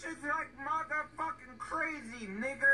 bitches like motherfucking crazy, nigga.